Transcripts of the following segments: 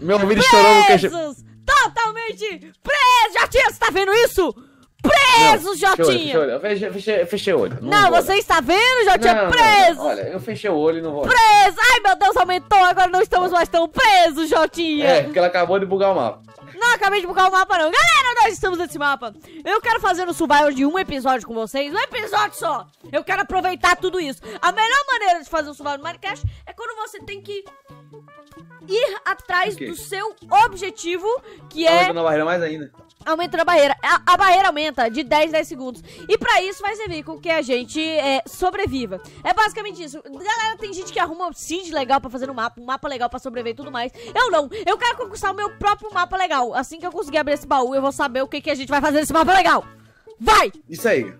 Meu ouvido estourou no presos! Totalmente presos! Jotinha, você tá vendo isso? Presos, Fechei o olho, Jotinha! fechei o olho. Eu fechei, fechei, fechei o olho. Não, você está vendo, Jotinha? Não, não, preso! Olha, eu fechei o olho e não vou. Preso! Ai, meu Deus, aumentou! Agora não estamos mais tão presos, Jotinha! É, porque ela acabou de bugar o mapa. Não acabei de bugar o mapa, não. Galera, nós estamos nesse mapa. Eu quero fazer um survival de um episódio com vocês. Um episódio só. Eu quero aproveitar tudo isso. A melhor maneira de fazer um survival no Minecraft é quando você tem que ir atrás do seu objetivo, que Tá é aumentando a barreira mais ainda. aumentando a barreira. A, a barreira aumenta de 10 em 10 segundos. E pra isso vai servir com que a gente é, sobreviva. É basicamente isso. Galera, tem gente que arruma um seed legal pra fazer no mapa, um mapa legal pra sobreviver e tudo mais. Eu não. Eu quero conquistar o meu próprio mapa legal. Assim que eu conseguir abrir esse baú, eu vou saber o que, que a gente vai fazer nesse mapa legal. Vai! Isso aí.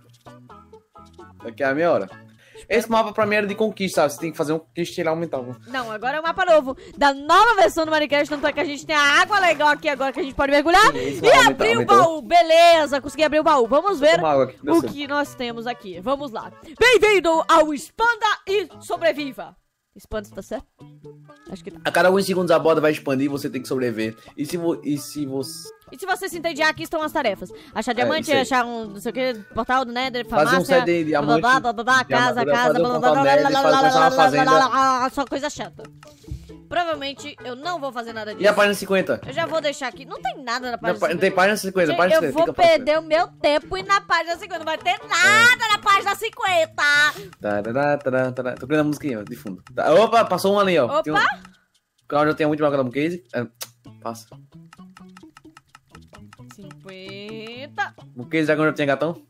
Daqui a meia hora. Esse mapa pra mim era de conquista, sabe? Você tem que fazer um conquista e ele aumentava. Não, agora é um mapa novo. Da nova versão do Minecraft. Tanto é que a gente tem a água legal aqui agora que a gente pode mergulhar. Sim, e aumentar, abrir o baú. Beleza, consegui abrir o baú. Vamos ver aqui. o que nós temos aqui. Vamos lá. Bem-vindo ao Expanda e Sobreviva. Expanda, tá certo? Acho que. A cada alguns segundos a borda vai expandir e você tem que sobreviver. E se, vo... e se você. E se você se entediar, aqui estão as tarefas. Achar É, diamante, aí. achar um, não sei o que, portal do Nether, Fazer farmácia... um set de diamante, blá, blá, blá, blá, casa, casa, blá, blá, blá, blá, blá, Só coisa chata. Provavelmente eu não vou fazer nada disso. E a página 50? Eu já vou deixar aqui. Não tem nada na página pa- não tem 50. página 50, Gente, página 50. eu vou perder o meu tempo e na página 50. Não vai ter nada na página 50. Tarará, tarará, tarará. Tô criando a musiquinha de fundo. Tá, Opa, passou um ali, ó. Opa! Tem um... Claro, eu tenho muito marca da case. É, passa. 50. O case já já tinha gatão?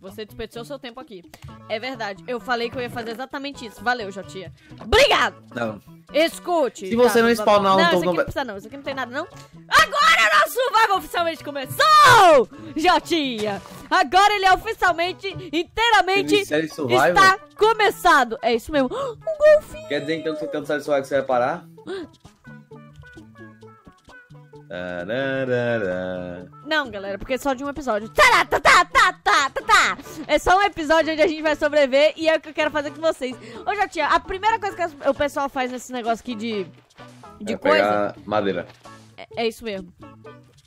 Você desperdiçou seu tempo aqui. É verdade. Eu falei que eu ia fazer exatamente isso. Valeu, Jotinha. Obrigado! Não. Escute. Se você não spawnar um Não, isso aqui não precisa não. Isso aqui não tem nada, não. Agora o nosso survival oficialmente começou! Jotinha! Agora ele é oficialmente, inteiramente, está começado. É isso mesmo. Um golfinho. Quer dizer então que você tem um série Survival que você vai parar? Não, galera, porque é só de um episódio. Tá, tá, tá, tá, tá, tá, tá. É só um episódio onde a gente vai sobreviver e é o que eu quero fazer com vocês. Ô, Jotinha, a primeira coisa que o pessoal faz nesse negócio aqui de, de É coisa madeira. é, é isso mesmo.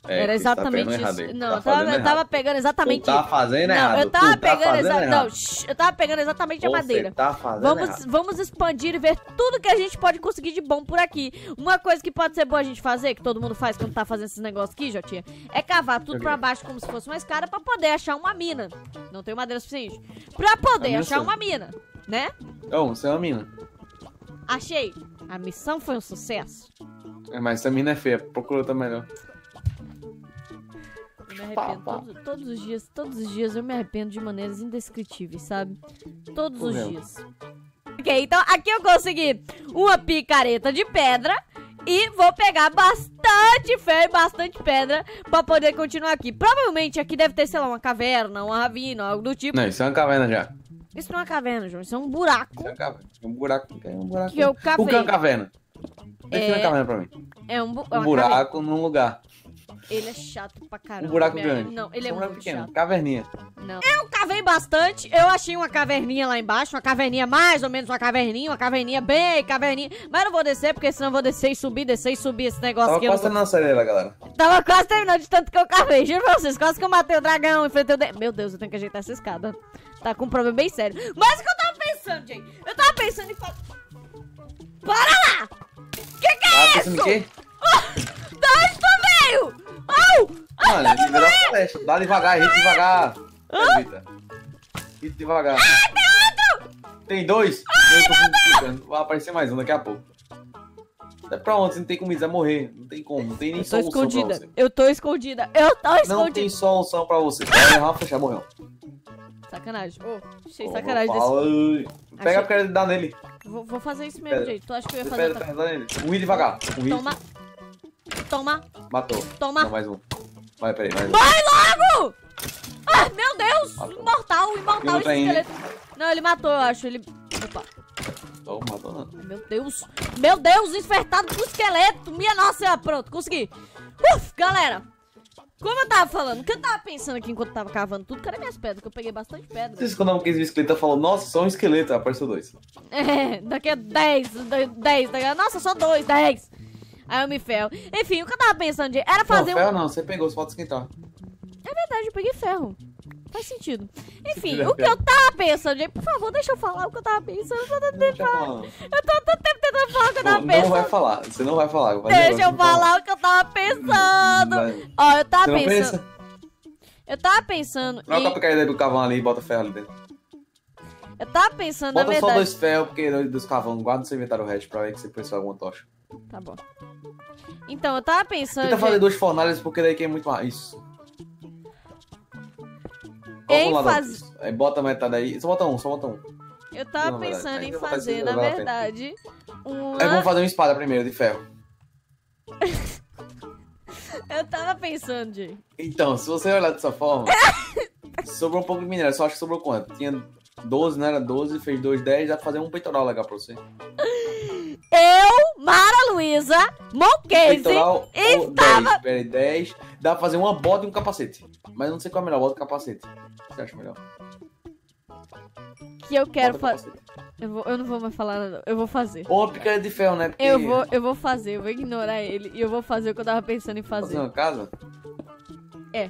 É, Era tá exatamente isso. Não, Tá eu tava, fazendo eu tava pegando exatamente Tu tá fazendo Não, errado. eu tava tá pegando exatamente. Não, shh, eu tava pegando exatamente a madeira. tá fazendo Vamos, errado. vamos expandir e ver tudo que a gente pode conseguir de bom por aqui. Uma coisa que pode ser boa a gente fazer, que todo mundo faz quando tá fazendo esses negócios aqui, Jotinha, é cavar tudo pra baixo como se fosse uma escada pra poder achar uma mina. Não tem madeira suficiente. Pra poder mina achar sou. uma mina, né? Ô, você é uma mina. Achei. A missão foi um sucesso. É, mas essa mina é feia. Procura outra melhor. Arrependo pá. todos, os dias, todos os dias eu me arrependo de maneiras indescritíveis, sabe? Todos Por os quê? dias. Ok, então aqui eu consegui uma picareta de pedra e vou pegar bastante ferro e bastante pedra pra poder continuar aqui. Provavelmente aqui deve ter, sei lá, uma caverna, uma ravina, algo do tipo. Não, isso é uma caverna já. Isso não é uma caverna, João, isso é um buraco Isso é uma caverna. É um buraco. É um buraco. que eu O que é uma caverna? Defina É- a caverna pra mim. É um, bu é Um buraco num lugar. Ele é chato pra caramba. Um buraco grande. Não, ele é um buraco muito pequeno. chato. Caverninha. Não. Eu cavei bastante. Eu achei uma caverninha lá embaixo. Uma caverninha mais ou menos uma caverninha. Uma caverninha bem caverninha. Mas não vou descer, porque senão eu vou descer e subir, descer e subir esse negócio Tava aqui. não quase na série lá, galera. vou- Tava quase terminando de tanto que eu cavei. Juro pra vocês. Quase que eu matei o dragão, enfrentei o... de- Meu Deus, eu tenho que ajeitar essa escada. Tá com um problema bem sério. Mas o que eu tava pensando, gente? Eu tava pensando em. Para lá! Que que é Ah, isso? Mano, é nível da floresta. Dá devagar, hit devagar. Evita. Hit devagar. Tem dois? Eu tô ficando. Vai aparecer mais um daqui a pouco. É pra onde? Você não tem comida, vai morrer. Não tem como, não tem nem Eu tô solução pra escondida. você. Eu tô escondida. Eu tô Não escondida. tem solução pra você. Vai errar, fechar, morreu. Sacanagem. Ô, achei Ô, sacanagem desse. Pega Achei- a cara e dá nele. Vou, vou fazer isso mesmo, gente. Tu acha que eu ia fazer Pera, outra pera, dá nele. Um hit devagar. Um hit. Toma. Toma. Matou. Toma. Não, mais um. Vai, peraí, um. Vai logo! Ah, meu Deus! Matou. Imortal, imortal esse esqueleto. Não, ele matou, eu acho. Ele. Opa. Matou não. Meu Deus. Meu Deus, despertado pro esqueleto. Minha nossa, pronto, consegui. Uf, galera. Como eu tava falando, o que eu tava pensando aqui enquanto tava cavando tudo? Cadê minhas pedras? Que eu peguei bastante pedra. Vocês quando case de esqueleto falou, nossa, só um esqueleto, apareceu dois. É, daqui a 10, 10, daqui a... Nossa, só dois, 10. Aí eu me ferro. Enfim, o que eu tava pensando, Jay, era fazer não, um... ferro não, você pegou, você pode esquentar. É verdade, eu peguei ferro. Faz sentido. Enfim, o que eu tava pensando, Jay, por favor, deixa eu falar o que eu tava pensando. Eu tô eu falar. falar. Eu tô tanto tempo tentando falar o que eu tava Não, não vai pensando. falar, você não vai falar. vai Deixa negócio, eu falar o que eu tava pensando. Vai. Ó, eu tava Você pensando. pensa? Eu tava pensando Troca a em. picareta do cavão ali e bota ferro ali dentro. Eu tava pensando, na Bota só verdade. dois ferros, porque dos cavão, guarda no seu inventário o resto pra ver que você pensou alguma tocha. Tá bom. Então, eu tava pensando. Tenta fazer gente, duas fornalhas, porque daí queima muito mais. Isso. Em faz-. Aí bota metade aí. Só bota um, só bota um. Eu tava Não, pensando em fazer, fazer, na verdade, uma. Aí vamos fazer uma espada primeiro, de ferro. Eu tava pensando, Jay. Então, se você olhar dessa forma, sobrou um pouco de minério. Só acho que sobrou quanto? Tinha 12, não era 12, fez 2, 10, dá pra fazer um peitoral legal pra você. Luísa, Moncase, Peitoral estava- 10, peraí, 10. Dá pra fazer uma bota e um capacete. Mas não sei qual é melhor, bota e capacete. Você acha melhor? que eu quero fazer. Eu, vou- eu não vou mais falar nada, eu vou fazer. Ou uma picareta de ferro, né? Porque Eu vou, eu vou fazer, eu vou ignorar ele e eu vou fazer o que eu tava pensando em Fazer fazer. uma casa? É.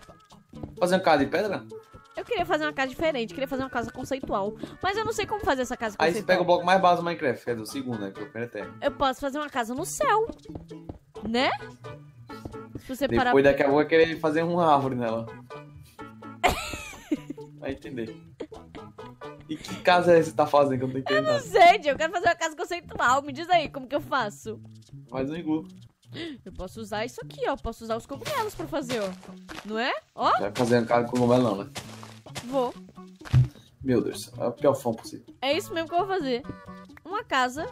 Fazer uma casa de pedra? Eu queria fazer uma casa diferente, queria fazer uma casa conceitual. Mas eu não sei como fazer essa casa Aí você pega o bloco mais básico do Minecraft, que é do segundo, né? Que é o primeiro terra. Eu posso fazer uma casa no céu. Né? Se você parar. Depois daqui a pouco vai querer fazer uma árvore nela. Vai entender. E que casa é essa que você tá fazendo que eu não tô entendendo Não sei, Tia, eu quero fazer uma casa conceitual. Me diz aí como que eu faço. Faz um iglu. Eu posso usar isso aqui, ó. Posso usar os cogumelos pra fazer, ó. Não é? Ó, Vai fazer uma casa com cogumelo não, né? Vou. Meu Deus, é o pior fã possível. É isso mesmo que eu vou fazer. Uma casa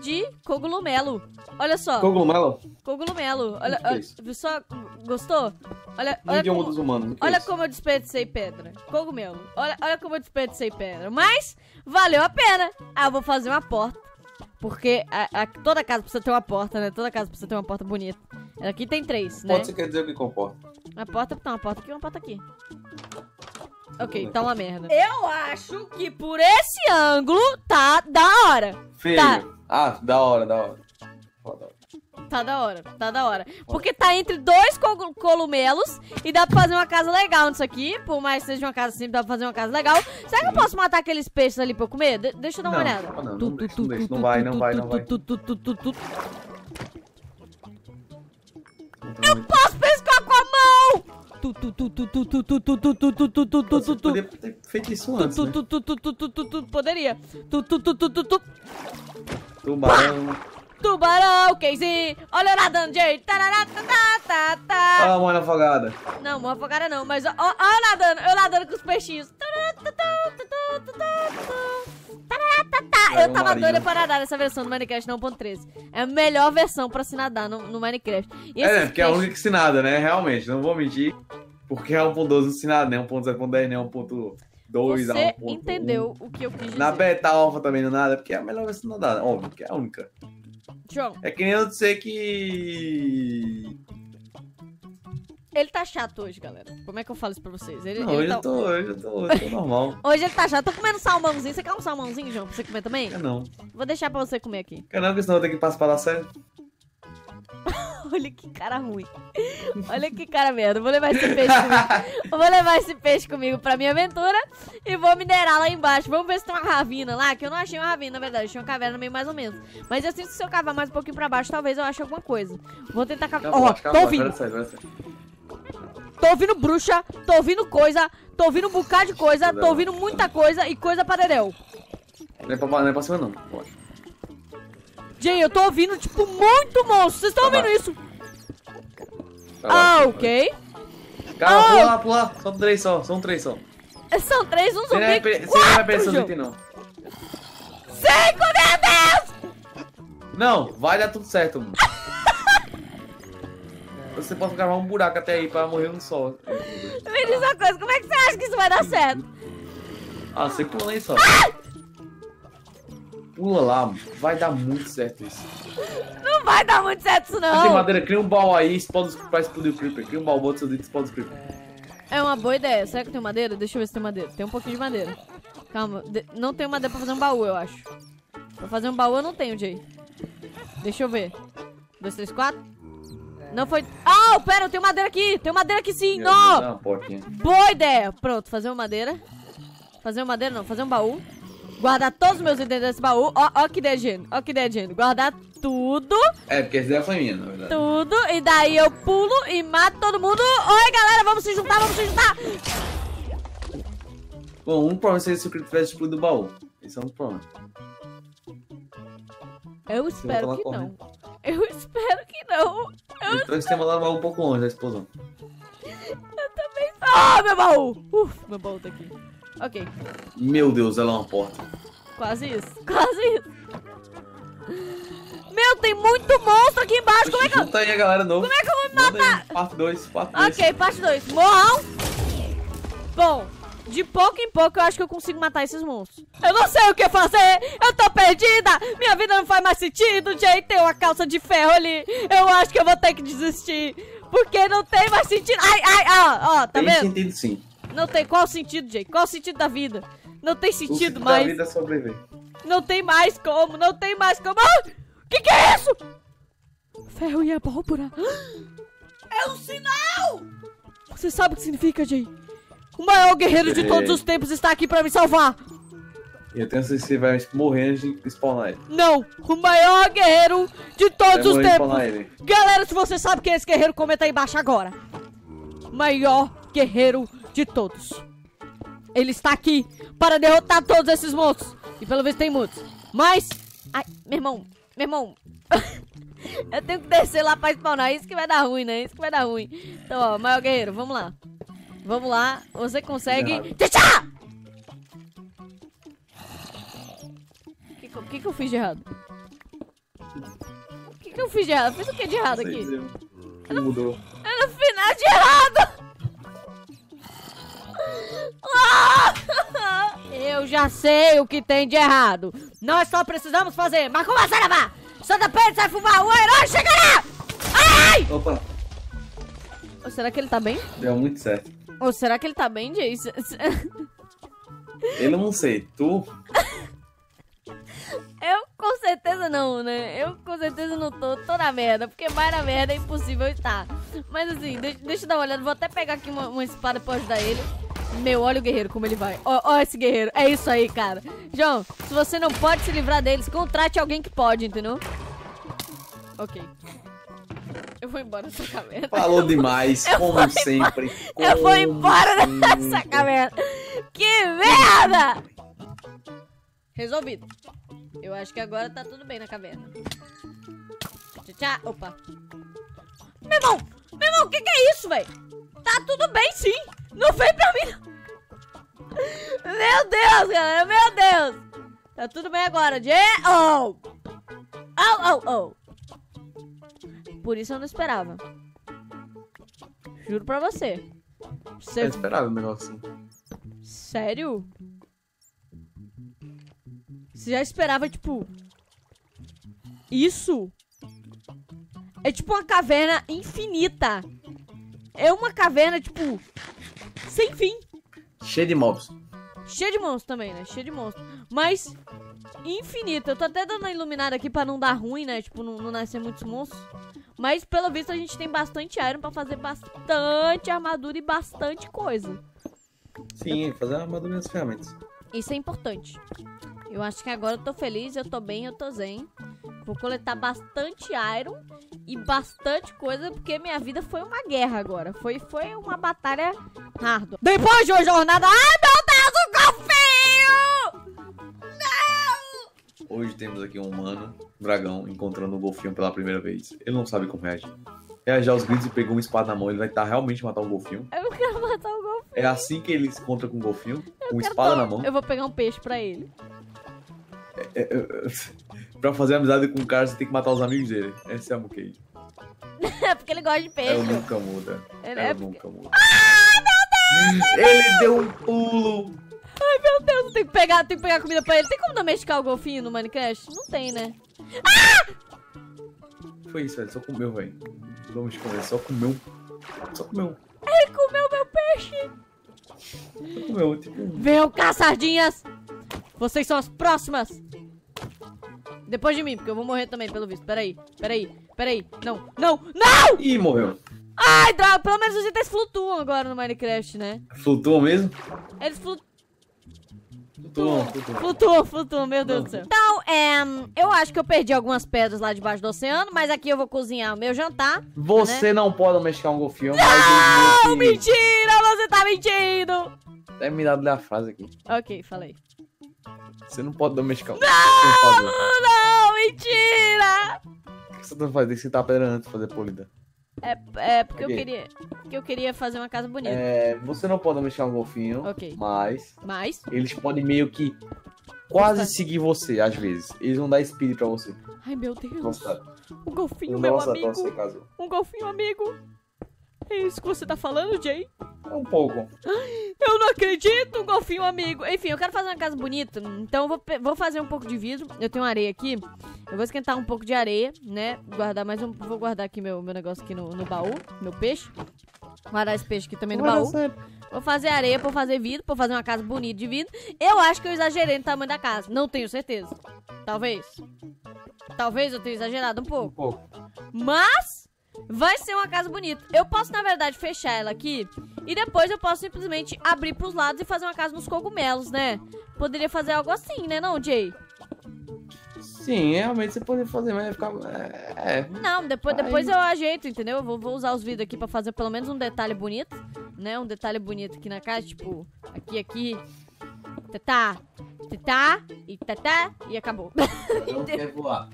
de cogumelo. Olha só, Cogumelo? cogumelo. Olha, é olha, viu só? Gostou? Olha, olha idioma como, dos humanos. que é olha isso? como eu desperdicei pedra. Cogumelo. Olha, olha como eu desperdicei pedra. Mas valeu a pena. Ah, eu vou fazer uma porta. Porque a- a- toda casa precisa ter uma porta, né? Toda casa precisa ter uma porta bonita. Aqui tem três, né? Pode ser quer dizer o que comporta. Uma porta, tá, uma porta aqui, uma porta aqui. Ok, tá uma merda. Eu acho que por esse ângulo tá da hora. Feio. Tá. Ah, da hora, da hora. Foda. Tá da hora, tá da hora. Porque tá entre dois cogu- columelos e dá pra fazer uma casa legal nisso aqui. Por mais que seja uma casa simples, dá pra fazer uma casa legal. Será que eu posso matar aqueles peixes ali pra eu comer? De- deixa eu dar uma Não, olhada. não, não Tu, deixa, tu, não deixa, não vai, não vai, não vai. Eu Posso Tu, tu, tu, tu, tu, tu, tu, tu, tu, tu, tu, tu, tu, tu, Você tu, tu. podia ter feito isso antes, Tu, tu, tu, tu, tu, tu, tu, tu, poderia. Tu, tu, tu, tu, tu, tu. Tubarão. Tubarão, Casey. Olha eu nadando, tá, tá, tá, tá. Ah, mãe afogada. Não, uma afogada não, mas ó, ó, nadando, eu nadando com os peixinhos. Tá. Eu tava doida pra nadar nessa versão do Minecraft 1.13. É a melhor versão pra se nadar no, no Minecraft. E É, né? Porque é a única que se nada, né? Realmente, não vou mentir. Porque é 1.12 não se nada, né? 1.0.10, né? 1.2 a Você 1.1. entendeu o que eu quis dizer. Na beta alfa também não nada, porque é a melhor versão nadada, óbvio, que é a única. João, É que nem eu dizer que. Ele tá chato hoje, galera. Como é que eu falo isso pra vocês? Ele, Não, ele hoje tá... eu tô, hoje eu tô, hoje eu tô normal. Hoje ele tá chato. Tô comendo salmãozinho. Você quer um salmãozinho, João, pra você comer também? Quer não. Vou deixar pra você comer aqui. Quer não, porque senão eu tenho que passar pra dar certo. Olha que cara ruim. Olha que cara merda. Eu Vou levar esse peixe comigo. Eu vou levar esse peixe comigo pra minha aventura e vou minerar lá embaixo. Vamos ver se tem uma ravina lá, que eu não achei uma ravina, na verdade. Achei uma caverna meio mais ou menos. Mas eu sinto que se eu cavar mais um pouquinho pra baixo, talvez eu ache alguma coisa. Vou tentar cavar. Ó, Calma, tô ouvindo. vai sair, vai sair. Tô ouvindo bruxa, tô ouvindo coisa, tô ouvindo um bocado de coisa, tô ouvindo muita coisa e coisa pra dedéu. Não é pra, não é pra cima, não. Pode. Jay, eu tô ouvindo, tipo, muito monstro. Vocês estão Tá ouvindo isso? Tá. Ah, ok. Calma, Ah. pula lá, pula lá. São três só, são três só. São três, um Você não vai zumbi, você não vai João. em ti, não. Cinco, meu Deus! Não, vai dar tudo certo, mano. Você pode gravar um buraco até aí pra morrer no sol. Me diz uma coisa, como é que você acha que isso vai dar certo? Ah, você pula aí só. Pula lá. Vai dar muito certo isso. Não vai dar muito certo isso, tem não. madeira, cria um baú aí explode, pra explodir o creeper. Cria um baú, bota seu dedo e explode o creeper. É uma boa ideia. Será que tem madeira? Deixa eu ver se tem madeira. Tem um pouquinho de madeira. Calma, de- não tenho madeira pra fazer um baú, eu acho. Pra fazer um baú eu não tenho, Jay. Deixa eu ver. Dois, três, quatro. Não foi... Ah, pera, tem madeira aqui. Tem madeira aqui sim. Meu Deus, Não. porquinha. Boa ideia. Pronto, fazer uma madeira. Fazer uma madeira não, fazer um baú. Guardar todos os meus itens nesse baú. Ó, ó que ideia de. Ó que ideia de. Guardar tudo, É, porque essa ideia foi minha, na verdade. tudo. E daí eu pulo e mato todo mundo. Oi, galera, vamos se juntar, vamos se juntar. Bom, um problema seria se o Creep tivesse explodido o baú. Esse é um problema. Eu espero que não. Eu espero que não. Então eles têm mandado o baú um pouco longe da explosão. Ah, meu baú. Uf, meu baú tá aqui. Ok, Meu Deus, ela é uma porta. quase isso. Quase isso. Meu, tem muito monstro aqui embaixo. Como é que eu... Aí a galera novo. Como é que eu vou me matar? aí, parte 2, parte 2. Ok, parte 2. Morram. Bom, de pouco em pouco eu acho que eu consigo matar esses monstros. Eu não sei o que fazer. Eu tô perdida. Minha vida não faz mais sentido. Jay tem uma calça de ferro ali. Eu acho que eu vou ter que desistir. Porque não tem mais sentido. Ai, ai, ó, ó, tá Tem vendo? sentido sim. Não tem. Qual o sentido, Jay? Qual o sentido da vida? Não tem O sentido sentido da mais. vida é sobreviver. Não tem mais como. Não tem mais como. Ah! Que que é isso? Ferro e abóbora. É um sinal! Você sabe o que significa, Jay? O maior guerreiro de É. todos os tempos está aqui pra me salvar. E eu tenho certeza que você vai morrer antes de spawnar ele. Não, o maior guerreiro de todos os tempos. Galera, se você sabe quem é esse guerreiro, comenta aí embaixo agora. Maior guerreiro de todos. Ele está aqui para derrotar todos esses monstros. E pelo visto tem muitos. Mas. Ai, meu irmão, meu irmão. Eu tenho que descer lá pra spawnar. Isso que vai dar ruim, né? Isso que vai dar ruim. Então, ó, maior guerreiro, vamos lá. Vamos lá. Você consegue. Tchá! O que, que, eu- que eu fiz de errado? O que, que eu fiz de errado? Eu fiz o que de errado Não aqui? Tudo mudou. Eu não fiz nada de errado! Ah! Eu já sei o que tem de errado. Nós só precisamos fazer. Assim, levar? Santa Pedro vai fumar, o herói chegará! Ai! Opa, será que ele tá bem? deu muito certo. Ou será que ele tá bem, Jace? Eu não sei, tu. Eu com certeza não, né? Eu com certeza não tô, tô na merda, porque mais na merda é impossível estar. Mas assim, deixa, deixa eu dar uma olhada, vou até pegar aqui uma, uma espada pra ajudar ele. Meu, olha o guerreiro como ele vai. Ó, ó esse guerreiro, é isso aí, cara. João, se você não pode se livrar deles, contrate alguém que pode, entendeu? Ok. Eu vou embora dessa caverna. Falou demais, como sempre. Eu vou como embora dessa sempre. caverna. Que merda! Resolvido. Eu acho que agora tá tudo bem na caverna. Tchau, tchau. Opa. Meu irmão! Meu irmão, o que, que é isso, velho? Tá tudo bem, sim. Não vem pra mim. Meu Deus, galera. Meu Deus. Tá tudo bem agora. Oh. Oh, oh, oh. Por isso eu não esperava. Juro pra você. Você Eu esperava um negócio assim. Sério? Você já esperava, tipo. Isso? É tipo uma caverna infinita. É uma caverna, tipo. Sem fim. Cheio de mobs. Cheia de monstros também, né? Cheia de monstros. Mas. Infinita. Eu tô até dando uma iluminada aqui pra não dar ruim, né? Tipo, não, não nascer muitos monstros. Mas pelo visto a gente tem bastante iron pra fazer bastante armadura e bastante coisa. Sim, fazer uma armadura nas ferramentas. Isso é importante. Eu acho que agora eu tô feliz, eu tô bem, eu tô zen. Vou coletar bastante iron e bastante coisa, porque minha vida foi uma guerra agora. Foi, foi uma batalha árdua. Depois de uma jornada... Ai, meu Deus, o Hoje temos aqui um humano, um dragão, encontrando um golfinho pela primeira vez. Ele não sabe como reagir. Reagir aos gritos e pegou uma espada na mão, ele vai estar realmente matar um golfinho. Eu quero matar o golfinho. É assim que ele se encontra com um golfinho, com Quero espada na mão. Eu vou pegar um peixe pra ele. É, é, é, pra fazer amizade com o cara, você tem que matar os amigos dele. Essa é a Mukei. É porque ele gosta de peixe. Ela nunca muda. Ele Ela é- nunca muda. Ele deu um pulo. Ai, meu Deus, tem que pegar, tem que pegar comida pra ele. Tem como domesticar o golfinho no Minecraft? Não tem, né? Foi isso, velho. Só comeu, velho. Vamos comer. Só comeu. Só comeu. Ele comeu meu peixe. Só comeu. Tipo, Venham cá, sardinhas! Vocês são as próximas! Depois de mim, porque eu vou morrer também, pelo visto. Peraí, peraí. Peraí. Não, não, não! Ih, morreu. Ai, droga, pelo menos os itens flutuam agora no Minecraft, né? Flutuou mesmo? Eles flutuam. Flutuou. Flutuam, flutuam, meu Deus do céu. Então, é, eu acho que eu perdi algumas pedras lá debaixo do oceano, mas aqui eu vou cozinhar o meu jantar. Você não pode domesticar um golfinho, Não, mentira, você tá mentindo. Terminar de ler a frase aqui. Ok, falei. Você não pode domesticar um golfinho. Não, não, mentira. Por que você não faz? Tem que citar a pedra antes de fazer polida. É, é porque eu Ok. queria, porque eu queria fazer uma casa bonita. É, você não pode domesticar um golfinho, Ok. mas Mas, eles podem meio que quase seguir você, às vezes. Eles vão dar speed pra você. ai meu Deus, Nossa, um golfinho, meu amigo. caso. Um golfinho amigo. É isso que você tá falando, Jay? Um pouco. Eu não acredito, um golfinho amigo. Enfim, eu quero fazer uma casa bonita, então eu vou, vou fazer um pouco de vidro. Eu tenho areia aqui. Eu vou esquentar um pouco de areia, né? Guardar mais um. Vou guardar aqui meu, meu negócio aqui no, no baú, meu peixe. Guardar esse peixe aqui também no baú. Vou fazer areia pra fazer vidro, pra fazer uma casa bonita de vidro. Eu acho que eu exagerei no tamanho da casa. Não tenho certeza. Talvez. Talvez eu tenha exagerado um Um pouco. pouco. Mas vai ser uma casa bonita. Eu posso, na verdade, fechar ela aqui e depois eu posso simplesmente abrir pros lados e fazer uma casa nos cogumelos, né? Poderia fazer algo assim, né, não, Jay? Sim, realmente você pode fazer, mas vai ficar. É. é. Não, depois, depois eu ajeito, entendeu? Eu Vou, vou usar os vídeos aqui pra fazer pelo menos um detalhe bonito, né? Um detalhe bonito aqui na casa, tipo, aqui, aqui. Tatá, tatá, e tatá, e acabou. Não quer voar.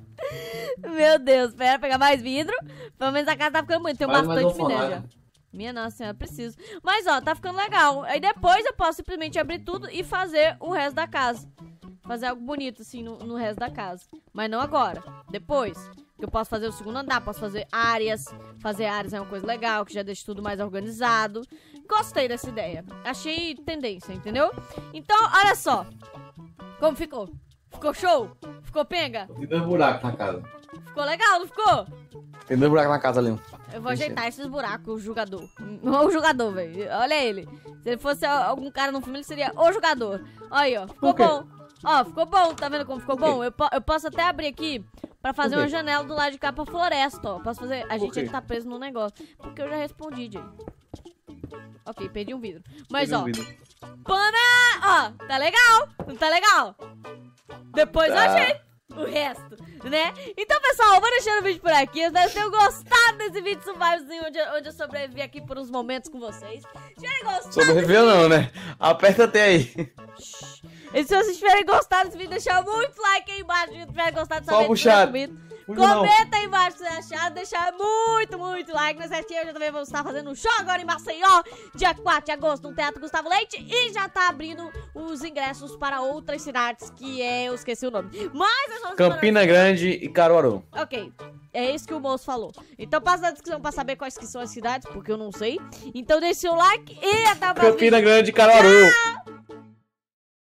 Meu Deus, pera, pegar mais vidro. Pelo menos a casa tá ficando bonita, tem mais bastante minério. Minha nossa senhora, preciso. Mas ó, tá ficando legal. Aí depois eu posso simplesmente abrir tudo e fazer o resto da casa. Fazer algo bonito, assim, no, no resto da casa. Mas não agora. Depois. Eu posso fazer o segundo andar, posso fazer áreas. Fazer áreas é uma coisa legal, que já deixa tudo mais organizado. Gostei dessa ideia. Achei tendência, entendeu? Então, olha só. Como ficou? Ficou show? Ficou penga? Tem dois buracos na casa. Ficou legal, não ficou? Tem dois buracos na casa ali. Eu vou ajeitar esses buracos, o jogador. O jogador, velho. Olha ele. Se ele fosse algum cara no filme, ele seria o jogador. Olha aí, ó. Ficou bom. Ó, ficou bom. Tá vendo como ficou bom? Eu, po- eu posso até abrir aqui pra fazer uma janela do lado de cá pra floresta, ó. Posso fazer... A gente tá preso no negócio. Porque eu já respondi, Jay. Ok, perdi um vidro. Mas, um ó, vidro. Pana... Ó, tá legal? Não tá legal? Depois eu Tá. ajeito o resto, né? Então, pessoal, eu vou deixando o vídeo por aqui. Eu espero que vocês tenham gostado desse vídeo survivalzinho onde, onde eu sobrevivi aqui por uns momentos com vocês. Se tiverem gostado, Sobreviveu não, né? Aperta até aí. e se vocês tiverem gostado desse vídeo, deixar muito like aí embaixo. Se tiverem gostado Só puxar. comigo. Comenta aí embaixo o que vocês acharam, deixar muito, muito like. Nós certinho, eu já também vamos estar fazendo um show agora em Maceió, dia 4 de agosto, no Teatro Gustavo Leite. E já tá abrindo os ingressos para outras cidades, que é, eu esqueci o nome. Mas Campina Grande e Caruaru. Ok, é isso que o moço falou. Então passa na descrição pra saber quais que são as cidades, porque eu não sei. Então deixe seu like e até o próximo Campina. Grande e Caruaru.